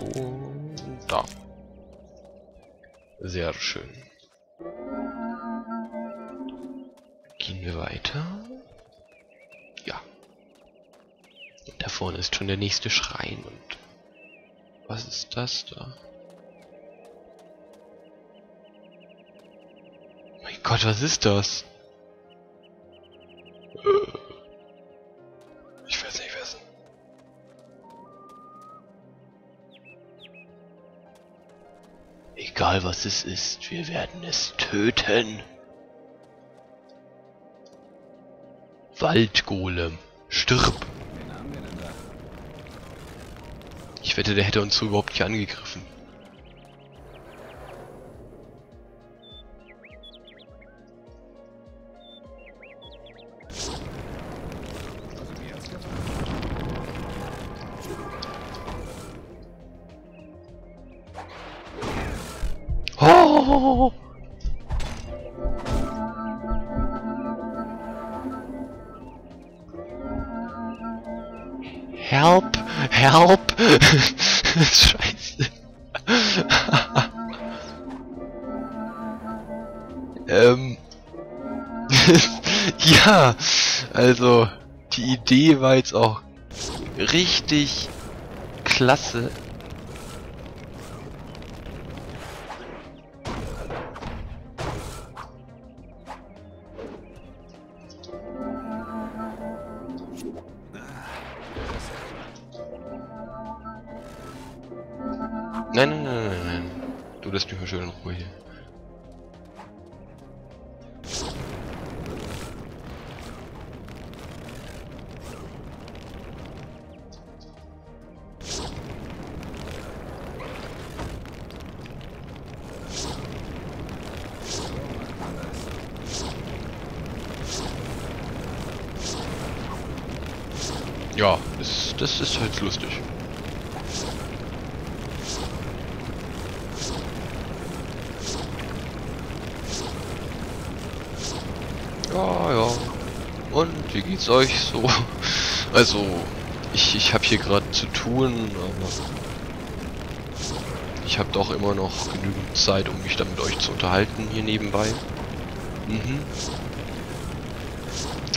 Und da. Sehr schön. Gehen wir weiter. Ja. Und da vorne ist schon der nächste Schrein und... Was ist das da? Mein Gott, was ist das? Egal was es ist, wir werden es töten. Waldgolem, stirb! Ich wette, der hätte uns so überhaupt nicht angegriffen. Help! Help! Scheiße. ähm. ja, also die Idee war jetzt auch richtig klasse. Nein, nein, nein, nein, nein. Du lässt mich mal schön in Ruhe hier. Ja, das, das ist halt lustig. Ja, ja. Und wie geht's euch so? Also, ich, ich habe hier gerade zu tun, aber ich habe doch immer noch genügend Zeit, um mich dann mit euch zu unterhalten hier nebenbei. Mhm.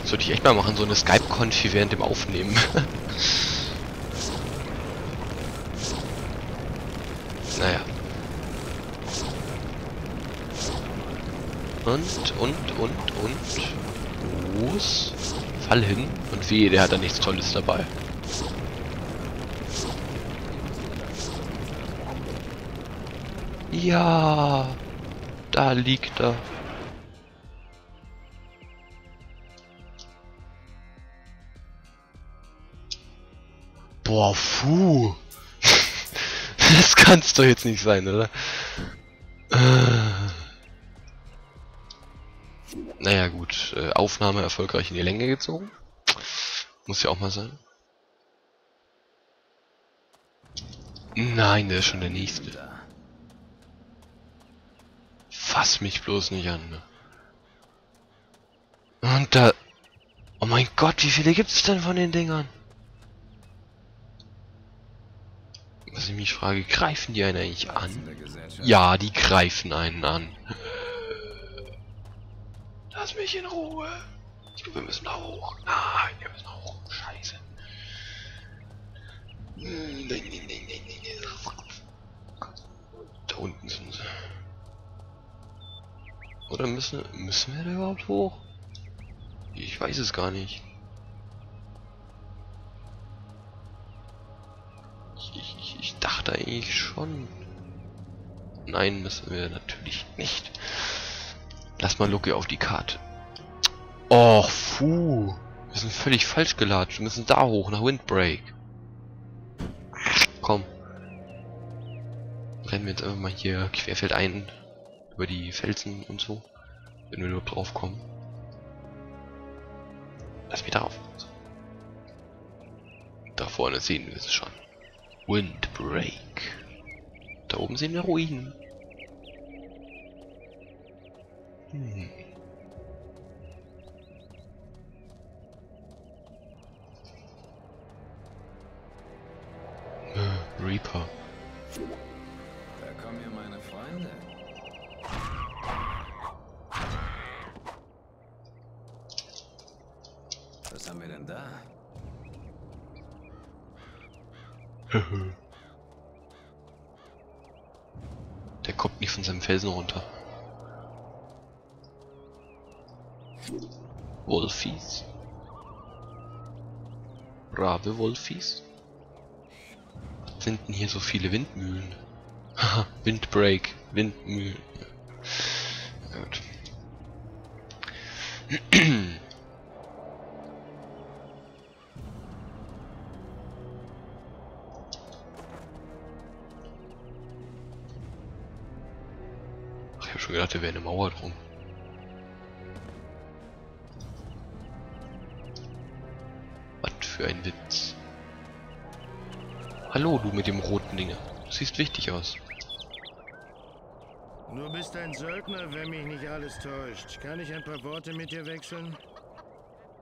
Sollte ich echt mal machen, so eine Skype-Konfi während dem Aufnehmen. naja. Und, und, und, und. Los. Fall hin. Und wehe, der hat da nichts Tolles dabei. Ja. Da liegt er. Boah, puh. das kann's doch jetzt nicht sein, oder? Äh. Naja gut, äh, Aufnahme erfolgreich in die Länge gezogen. Muss ja auch mal sein. Nein, der ist schon der nächste. Fass mich bloß nicht an. Ne? Und da... Oh mein Gott, wie viele gibt's denn von den Dingern? Was ich mich frage, greifen die einen eigentlich an? Ja, die greifen einen an. Mich in Ruhe. Ich glaube, wir müssen da hoch. Nein, wir müssen da hoch. Scheiße. Hm, Nein, nein, nein, nein, nein, nein. Da unten sind sie. Oder müssen, müssen wir da überhaupt hoch? Ich weiß es gar nicht. Ich, ich, ich- dachte eigentlich schon. Nein, müssen wir natürlich nicht. Lass mal Lucky auf die Karte. Och, puh. Wir sind völlig falsch gelatscht. Wir müssen da hoch, nach Windbreak. Komm. Rennen wir jetzt einfach mal hier querfeldein über die Felsen und so. Wenn wir überhaupt drauf kommen. Lass mich darauf. Da vorne sehen wir es schon. Windbreak. Da oben sehen wir Ruinen. Hm. Reaper. Da kommen ja meine Freunde. Was haben wir denn da? Der kommt nicht von seinem Felsen runter. Wolfies. Brave Wolfies. Sind denn hier so viele Windmühlen? Haha, Windbreak, Windmühlen. Gut. Ach, ich hab schon gedacht, da wäre eine Mauer drum. Was für ein Witz. Hallo, du mit dem roten Ding. Du siehst wichtig aus. Du bist ein Söldner, wenn mich nicht alles täuscht. Kann ich ein paar Worte mit dir wechseln?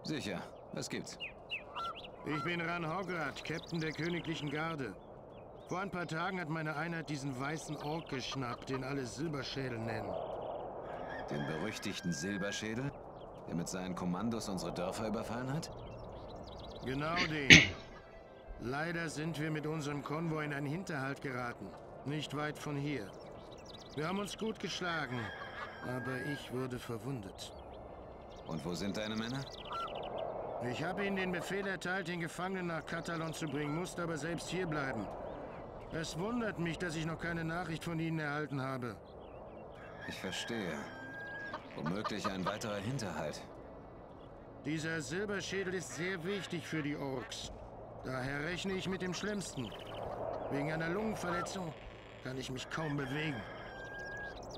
Sicher. Was gibt's? Ich bin Ran Hograd, Captain der Königlichen Garde. Vor ein paar Tagen hat meine Einheit diesen weißen Ork geschnappt, den alle Silberschädel nennen. Den berüchtigten Silberschädel, der mit seinen Kommandos unsere Dörfer überfallen hat? Genau den. Leider sind wir mit unserem Konvoi in einen Hinterhalt geraten. Nicht weit von hier. Wir haben uns gut geschlagen, aber ich wurde verwundet. Und wo sind deine Männer? Ich habe ihnen den Befehl erteilt, den Gefangenen nach Katalon zu bringen, musste aber selbst hier bleiben. Es wundert mich, dass ich noch keine Nachricht von ihnen erhalten habe. Ich verstehe. Womöglich ein weiterer Hinterhalt. Dieser Silberschädel ist sehr wichtig für die Orks. Daher rechne ich mit dem Schlimmsten. Wegen einer Lungenverletzung kann ich mich kaum bewegen.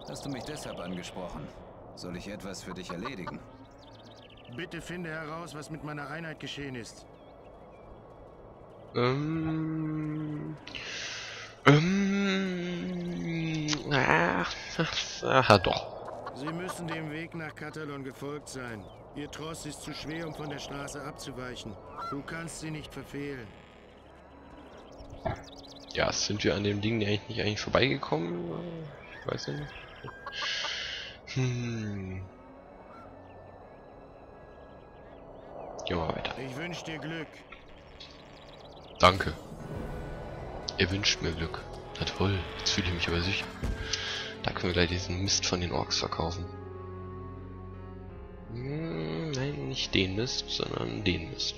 Hast du mich deshalb angesprochen? Soll ich etwas für dich erledigen? Bitte finde heraus, was mit meiner Einheit geschehen ist. Ähm. Ähm. Ach, ach, doch. Sie müssen dem Weg nach Katalon gefolgt sein. Ihr Tross ist zu schwer, um von der Straße abzuweichen. Du kannst sie nicht verfehlen. Ja, sind wir an dem Ding eigentlich nicht eigentlich vorbeigekommen? Ich weiß ja nicht. Hm. Gehen wir mal weiter. Ich wünsche dir Glück. Danke. Ihr wünscht mir Glück. Na toll, jetzt fühle ich mich aber sicher. Da können wir gleich diesen Mist von den Orks verkaufen. Hm, nein, nicht den Mist, sondern den Mist.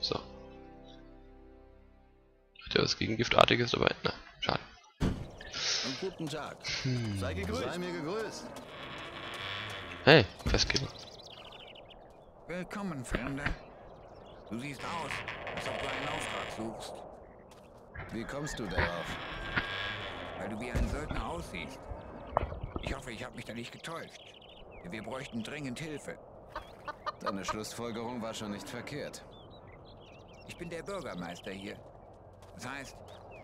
So. Hat er was gegen Giftartiges dabei? Na, schade. Guten Tag. Hm. Sei gegrüßt. Sei mir gegrüßt. Hey, Festgeber. Willkommen, Fremder. Du siehst aus, als ob du einen Auftrag suchst, Wie kommst du darauf? weil du wie ein Söldner aussiehst. Ich hoffe, ich habe mich da nicht getäuscht. Wir bräuchten dringend Hilfe. Deine Schlussfolgerung war schon nicht verkehrt. Ich bin der Bürgermeister hier. Das heißt,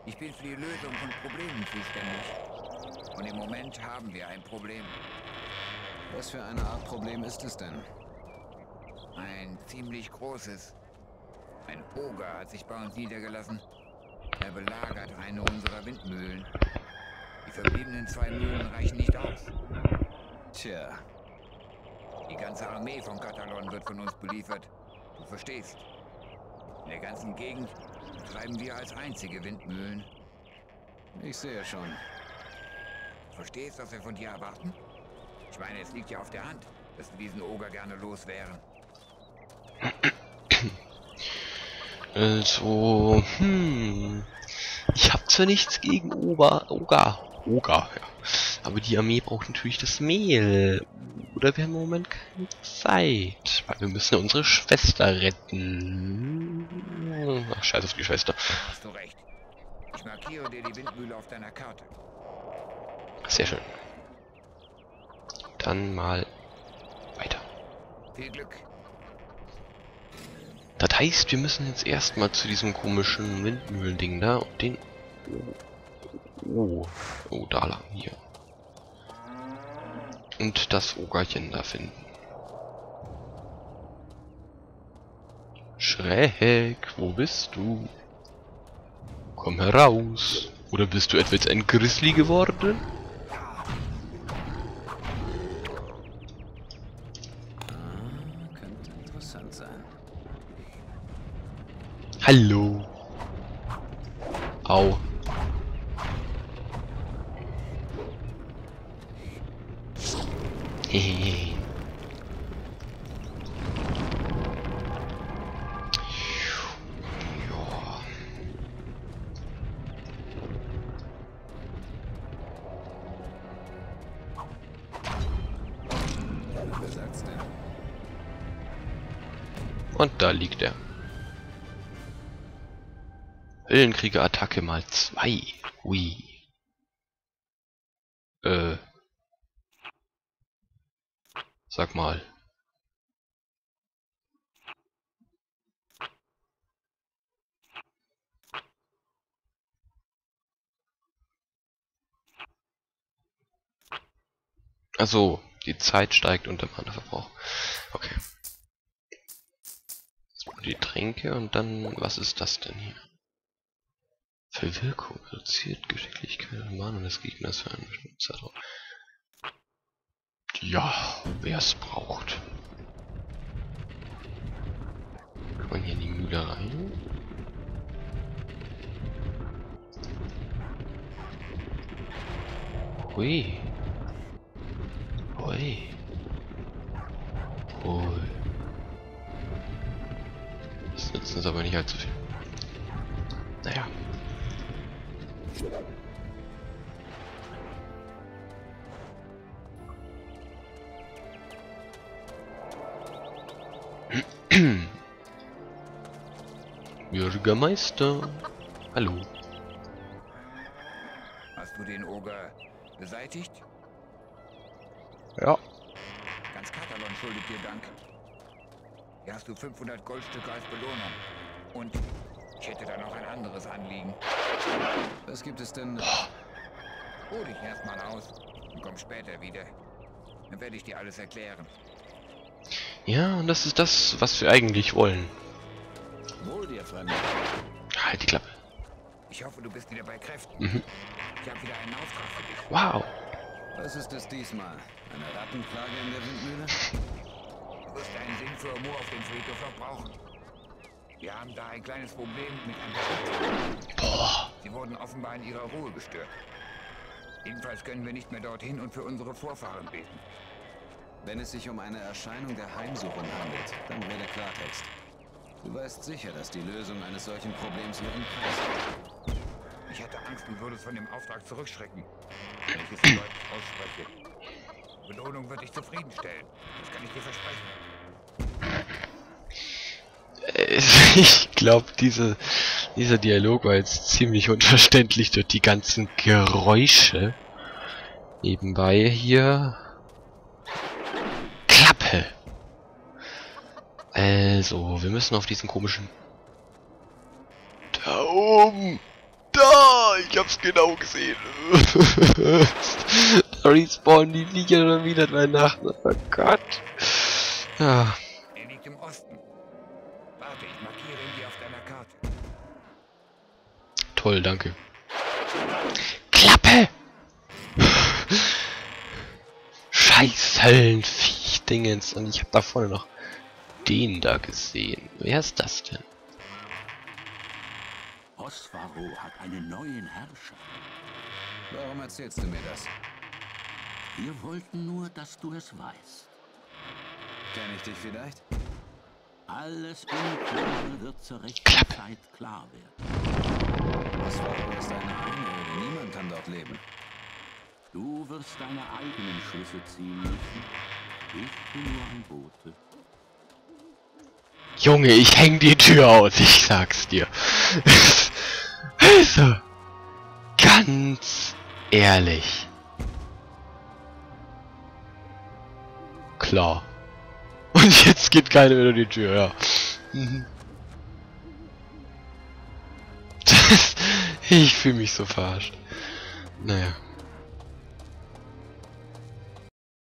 ich bin für die Lösung von Problemen zuständig. Und im Moment haben wir ein Problem. Was für eine Art Problem ist es denn? Ein ziemlich großes. Ein Oger hat sich bei uns niedergelassen. Er belagert eine unserer Windmühlen. Die verbliebenen zwei Mühlen reichen nicht aus. Tja, Die ganze Armee von Katalon wird von uns beliefert. Du verstehst. In der ganzen Gegend betreiben wir als einzige Windmühlen. ich sehe schon. Verstehst, was wir von dir erwarten? Ich meine, es liegt ja auf der Hand, dass wir diesen Oger gerne los wären. Also, hm. Ich habe zwar nichts gegen Ober, Oga, Oga, ja. Aber die Armee braucht natürlich das Mehl. Oder wir haben im Moment keine Zeit. Weil wir müssen ja unsere Schwester retten. Ach, scheiß auf die Schwester. Hast du recht. Ich markiere dir die Windmühle auf deiner Karte. Sehr schön. Dann mal weiter. Viel Glück. Das heißt, wir müssen jetzt erstmal zu diesem komischen Windmühlending da und den... Oh, oh, da lang, hier. Und das Ogerchen da finden. Schreck, wo bist du? Komm heraus. Oder bist du etwa jetzt ein Grizzly geworden? Hallo. Au. Hehehe. Und da liegt er. Höhlenkrieger Attacke mal zwei. Hui. Äh. Sag mal. Also, die Zeit steigt unter Mana-Verbrauch. Okay. Die Tränke und dann, was ist das denn hier? Verwirkung reduziert Geschicklichkeit und Mana des Gegners für einen bestimmten Zeitraum. Ja, wer es braucht. Kann man hier in die Mühle rein? Hui. Hui. Hui. Das nützt uns aber nicht allzu viel. Naja. Bürgermeister. Hallo. Hast du den Oger beseitigt? Ja. Ganz Katalon schuldet dir Dank. Hier hast du 500 Goldstücke als Belohnung. Und ich hätte da noch ein anderes Anliegen. Was gibt es denn? Ruh dich erstmal aus und komm später wieder. Dann werde ich dir alles erklären. Ja, und das ist das, was wir eigentlich wollen. Wohl dir, Fremde. Halt die Klappe. Ich hoffe, du bist wieder bei Kräften. Mhm. Ich habe wieder einen Auftrag für dich. Wow. Was ist es diesmal? Eine Rattenplage in der Windmühle? Du wirst deinen Sinn für Humor auf dem Friedhof noch brauchen. Wir haben da ein kleines Problem mit ein paar Boah. Sie wurden offenbar in ihrer Ruhe gestört. Jedenfalls können wir nicht mehr dorthin und für unsere Vorfahren beten. Wenn es sich um eine Erscheinung der Heimsuchung handelt, dann rede Klartext. Du weißt sicher, dass die Lösung eines solchen Problems ihren Preis hat. Ich hatte Angst, du würdest von dem Auftrag zurückschrecken, wenn ich es so deutlich ausspreche. Die Belohnung wird dich zufriedenstellen. Das kann ich dir versprechen. Ich glaube, diese, dieser Dialog war jetzt ziemlich unverständlich durch die ganzen Geräusche. Nebenbei hier. Klappe! Also, wir müssen auf diesen komischen... Da oben! Da! Ich hab's genau gesehen. da respawnen die Viecher schon wieder bei Nacht. Oh Gott. Ja. Er liegt im Osten. Warte, ich markiere ihn dir auf deiner Karte. Toll, danke. Klappe! Scheiß Höllenviech-Dingens. Und ich habe da vorne noch den da gesehen. Wer ist das denn? Osvaro hat einen neuen Herrscher. Warum erzählst du mir das? Wir wollten nur, dass du es weißt. Kenn ich dich vielleicht? Alles Unklare wird zur rechten Klappe. Zeit klar werden. Oswald ist eine Einöde. Niemand kann dort leben. Du wirst deine eigenen Schlüsse ziehen müssen. Ich bin nur ein Bote. Junge, ich häng die Tür aus, ich sag's dir. also, ganz ehrlich. Klar. Und jetzt geht keiner durch die Tür, ja. ich fühle mich so verarscht. Naja.